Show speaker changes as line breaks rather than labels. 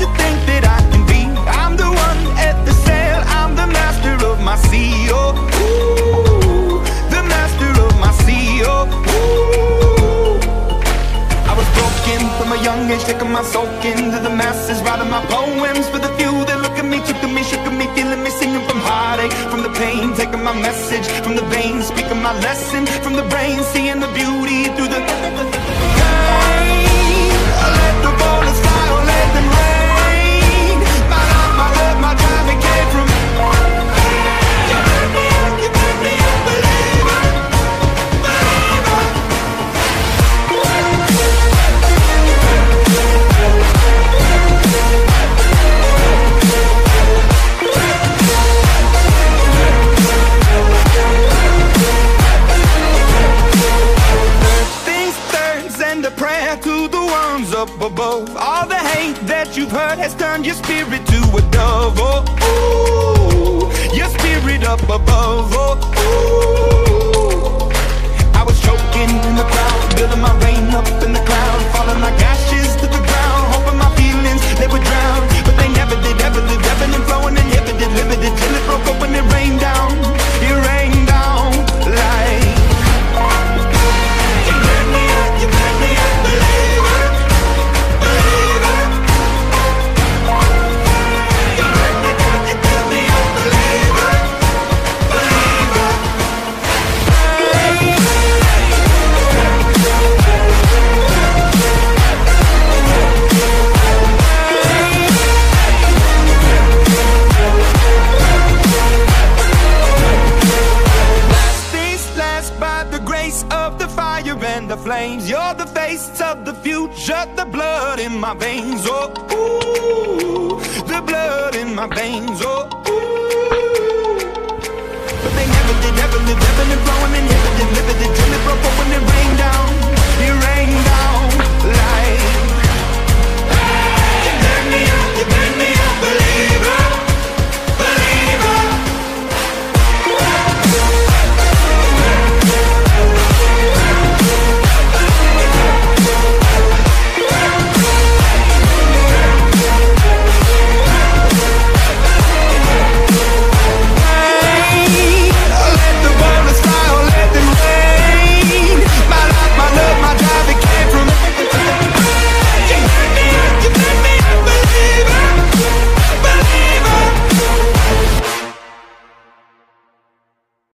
you think that I can be. I'm the one at the sail, I'm the master of my sea. Oh, the master of my sea. Oh. I was broken from a young age, taking my soul into the masses, writing my poems for the few that look at me, took at me, shook at me, feeling me, singing from heartache, from the pain, taking my message from the veins, speaking my lesson from the brain, seeing the beauty send a prayer to the ones up above. All the hate that you've heard has turned your spirit to a dove grace of the fire and the flames. You're the face of the future, the blood in my veins. Oh, ooh, the blood in my veins. Oh, ooh. But they never did, ever lived, ever lived, flowing, inhibited,